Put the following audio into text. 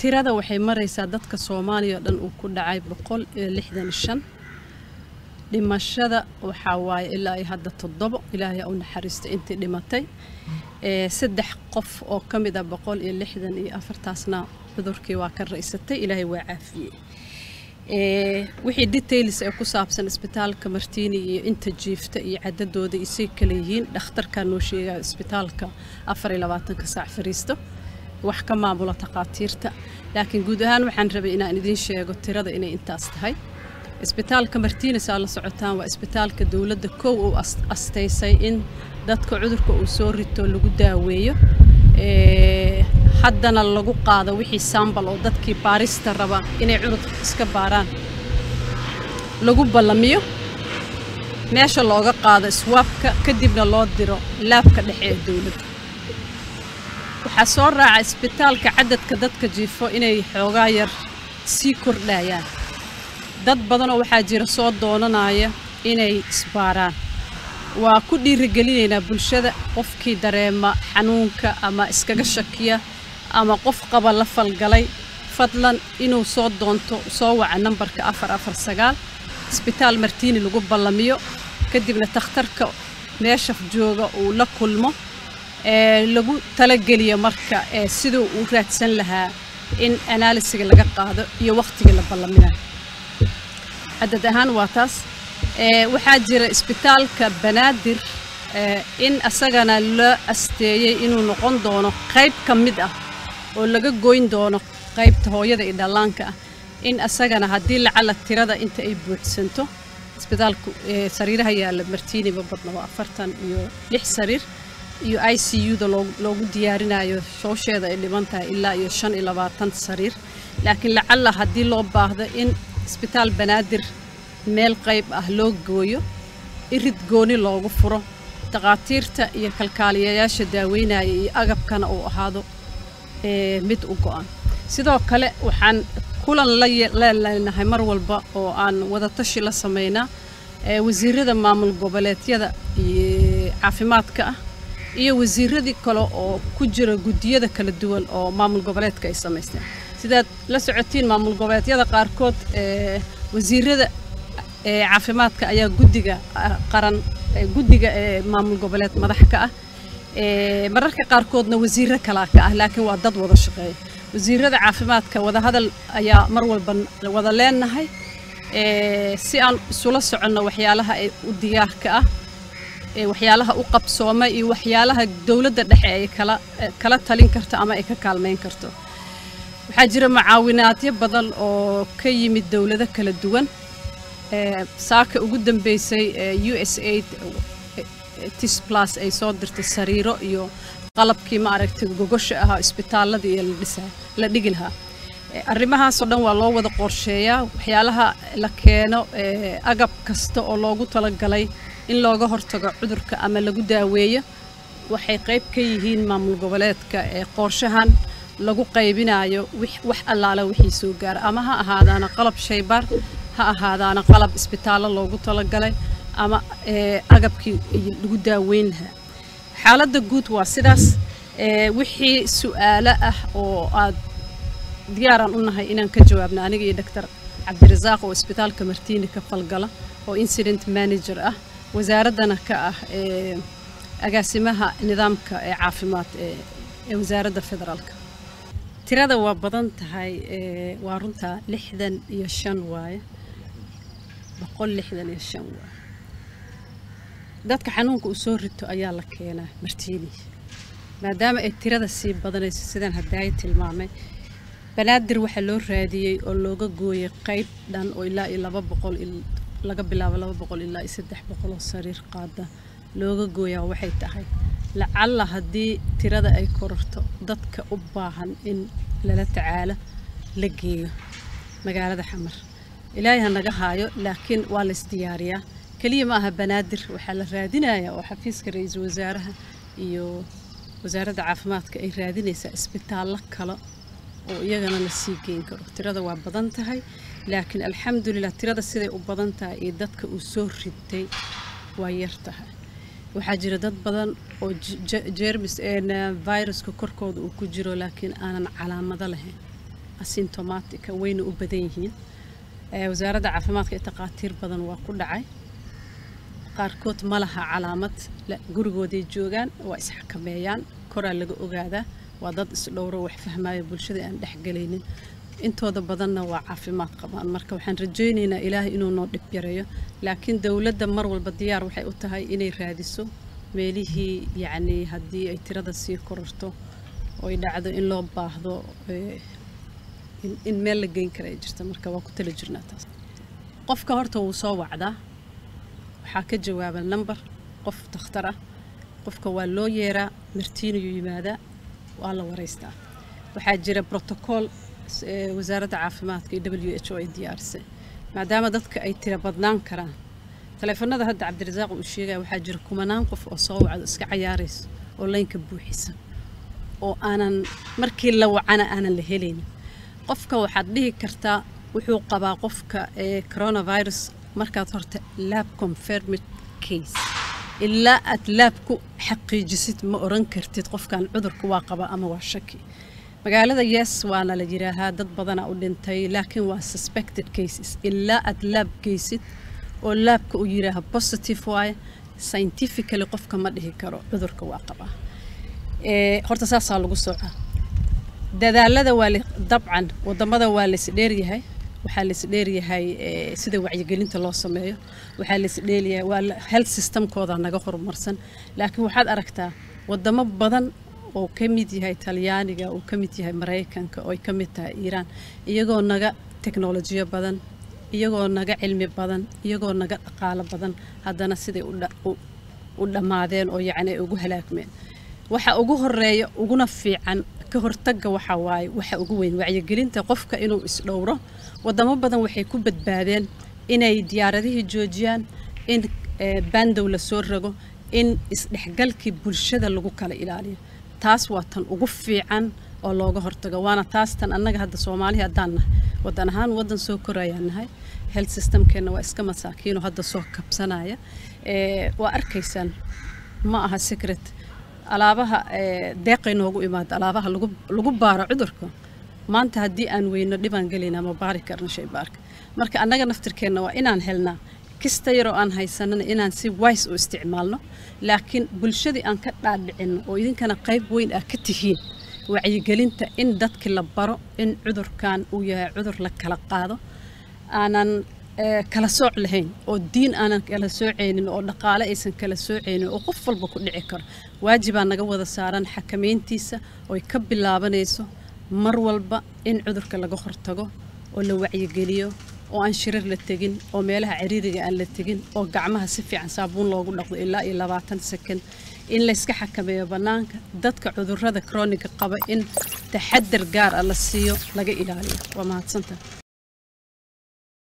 tirada waxay maraysaa dadka soomaaliya oo dhan uu ku dhacay boqol iyo lixdan shan. Dhimashada waxaa waaye ilaa iyo hadda toddobo ilaahay u naxariista intii dhimatay. Saddex qof oo ka mid ah boqol iyo lixdan iyo afartaasna cudurkii waa ka raysatay ilaahay waa caafiyey. Wixii details ee ku saabsan isbitaalka martiini iyo inta jiifta iyo cadadooda isay kale yihiin dhakhtarkaa noo sheegaya isbitaalka afar iyo labaatanka saac fariisto wax ka maamula takhaatiirta laakiin guud ahaan waxaan rabay inaan idiin sheego tirada inay intaas tahay. Isbitaalka martiinis aa la socotaan waa isbitaalka dowladda kow uu astaysay in dadka cudurka uu soo rito lagu daaweeyo. Haddana lagu qaado wixii sambal oo dadkii baarista raba inay cudurka iska baaraan. Lagu ballamiyo. Meesha looga qaado iswaabka kadibna loo diro laabka dhexe ee dowladda waxaa soo raaca isbitaalka cadadka dadka jiifo inay xoogaa yar sii kordhayaan. Dad badanoo waxaa jira soo doonanaya inay isbaaraan. Waa ku dhiirigelinaynaa bulshada qofkii dareema xanuunka ama iskaga shakiya ama qof qaba la falgalay fadlan inuu soo doonto soo waca nambarka afar afar sagaal isbitaal martiini lagu ballamiyo kadibna takhtarka meesha jooga uu la kulmo lagu talageliyo marka siduu uu raadsan lahaa in anaalisiga laga qaado iyo wakhtiga la ballaminayo cadad ahaan waa taas. Waxaa jira isbitaalka banaadir in asagana loo asteeyey inuu noqon doono qayb ka mid ah oo laga goyn doono qaybta hooyada iyo dhallaanka ah in asagana haddii lacala tirada inta ay buuxsanto isbitaalku sariiraha yaalla martiiniba badna waa afartan iyo lix sariir iyo i c u-da loogu diyaarinayo shoosheeda ay dhiban tahay ilaa iyo shan iyo labaatan sariir. Laakiin lacala haddii loo baahdo in isbitaal banaadir meel qayb ah loo gooyo irid gooni loogu furo takhaatiirta iyo kalkaaliyayaasha daaweynaya iyo agabkana uu ahaado mid u go-an. Sidoo kale waxaan kulan laleelnahay mar walba oo aan wadatashi la samaynaa wasiirada maamul goboleedyada caafimaadka ah iyo wasiiradii kale oo ku jira guddiyada kala duwan oo maamul goboleedka ay samaysteen. Sidaad la socotiin maamul goboleedyada qaarkood wasiirada caafimaadka ayaa guddiga qaran guddiga ee maamul goboleed madax ka ah. Mararka qaarkoodna wasiiro kalaa ka ah laakiin waa dad wada shaqeeya wasiirada caafimaadka wadahadal ayaa mar walba wada leenahay si aan isula soconno waxyaalaha u diyaarka ah waxyaalaha u qabsooma iyo waxyaalaha dowladda dhexe ay kala talin karto ama ay ka kaalmayn karto. Waxaa jira mucaawinaadyo badan oo ka yimid dowlado kala duwan. Saaka ugu dambeysay u s aid tisplus ay soo dirtay sariiro iyo qalabkii ma aragtay gogosha ahaa isbitaalada iyo la dhigi lahaa. Arrimahaasoo dhan waa loo wada qorsheeyaa. Waxyaalaha la keeno agab kasta oo loogu talagalay in looga hortago cudurka ama lagu daaweeyo. Waxay qayb ka yihiin maamul goboleedka ee qorshahan lagu qaybinayo wax allaala wixii soo gaara ama ha ahaadaana qalab shaybaar ha ahaadaana qalab isbitaallo loogu talagalay ama agabkii lagu daaweyn lahaa xaaladda guud waa sidaas wixii su'aalo ah oo aad diyaaraan u nahay inaan ka jawaabno aniga iyo doctor cabdirasaaq oo isbitaalka martiini ka falgala oo incident manager ah wasaaraddana ka ah agaasimaha nidaamka ee caafimaad ee wasaaradda federaalka. Tirada waa badan tahay waa runtaa lixdan iyo shan waaye. Boqol lixdan iyo shan waaye. Dadka xanuunka uu soo rito ayaa la keenaa martiini. Maadaama ay tirada sii badanayso sidaan haddaay tilmaamay banaadir waxaa loo raadiyey oo looga gooyay qayb dhan oo ilaa iyo laba boqol laga bilaabo laba boqol ilaa iyo saddex boqol oo sariir qaada looga gooyaa waxay tahay lacalla haddii tirada ay kororto dadka u baahan in lala tacaalo la geeyo. Magaalada xamar. Ilaahay ha naga haayo laakiin waa la isdiyaariyaa. Keliya ma aha banaadir waxaa la raadinayaa oo xafiiska ra'iisul wasaaraha iyo wasaaradda caafimaadka ay raadinaysaa isbitaallo kale oo iyagana la sii geyn karo. Tirada waa badan tahay laakiin alxamdulilah tirada siday u badan tahay iyo dadka uu soo ritay waa yar tahay. Waxaa jira dad badan oo jermis viruska korkooda uu ku jiro laakiin aanan calaamado lahayn. Asymptomatica wayna u badan yihiin. Wasaaradda caafimaadka ee takhaatiir badan waa ku dhacay. Qaarkood ma laha calaamad. Gurigooday joogaan waa isxakameeyaan koraa laga ogaadaa waa dad isdhowro wax fahmaayo bulshada aan dhexgelaynin intooda badanna waa caafimaad qabaan. Marka waxaan rajaynaynaa ilaahay inuu noo dhib yareeyo. Laakiin dowladda mar walba diyaar waxay u tahay inay raadiso meelihii yacnii haddii ay tirada sii korarto oo ay dhacdo in loo baahdo in meel la geyn kara ay jirta marka waa ku tala jirnaa taas. Qofka horta wuu soo wacdaa. Waxaa ka jawaaba number qof dakhtar ah. Qofka waa loo yeeraa martiinayuu yimaadaa waa la waraystaa waxaa jira brotocool wasaaradda caafimaadka iyo w h o ay diyaarisay maadaama dadka ay tira badnaan karaan taleefanada hadda cabdirasaaq uu sheegaya waxaa jira kumanaan qof oo soo wacdo iska cayaaraysa oo laynka buuxisa oo aanan markii la wacana aanan la helaynin qofka waxaad dhihi kartaa wuxuu qabaa qofka ee coronavirus markaad horta lab confirmed case. Ilaa aad laab ku xaqiijisid ma oran kartid qofkan cudurka waa qaba ama waa shaki magaalada yes waana la yidhaahaa dad badana u dhintay laakiin waa suspected cases. Ilaa aad laab geysid oo laabka uu yidhaaha positive waaye scientifically qofka ma dhihi karo cudurka waa qabaa horta saasaa lagu socaa. Dadaalada waa dabcan waddamada waa laisdheeryahay waxaa laisdheeryahay sida wacyigelinta loo sameeyo. Waxaa laisdheeryahay waa health systemkooda naga horumarsan. Laakiin waxaad aragtaa wadamo badan oo ka mid yahay talyaaniga uu ka mid yahay maraykanka oo ay ka mid tahay iiraan. Iyagoo naga teknolojiyo badan iyagoo naga cilmi badan iyagoo naga dhaqaalo badan haddana siday u dhammaadeen oo yacni ay ugu halaagmeen. Waxa ugu horreeya uguna fiican ka hortagga waxa waaye waxa ugu weyn wacyigelinta qofka inuu isdhowro. Wadamo badan waxay ku badbaadeen inay diyaaradihii joojiyaan in bandow la soo rago in isdhexgalkii bulshada lagu kala ilaaliyo taas waa tan ugu fiican oo looga hortago waana taas tan annaga hadda soomaaliya haddaan nahay. Wadan ahaan wadan soo korayaan nahay. Health systemkeenna waa iska masaakiinoo hadda soo kabsanaya waa arkaysaan ma aha secret. Alaabaha deeqay noogu imaada alaabaha lagu baaro cudurka. Maanta haddii aan weyno dhibaan gelayna ma baari karna shaybaarka. Marka annaga naftirkeenna waa inaan helnaa kista yaroo aan haysanana inaan si wise u isticmaalno laakiin bulshadii aan ka dhaadhicinno oo idinkana qayb weyn ah ka tihiin wacyigelinta in dadkii la baro in cudurkan uu yahay cudur la kala qaado aanan kala sooc lahayn oo diin aanan kala soocaynin oo dhaqaale aysan kala soocaynin oo qof walba ku dhici karo. Waajibaa naga wada saaran xakamayntiisa ooy ka bilaabanayso mar walba in cudurka laga hortago oo la wacyigeliyo oo aan shirar la tegin oo meelaha ciriiriga aan la tegin oo gacmaha si fiican saabuun loogu dhaqdo ilaa iyo labaatan sekond in layska xakameeyo bannaanka dadka cudurrada krooniga qaba in taxadar gaar ah la siiyo laga ilaaliyo. Waa mahadsanta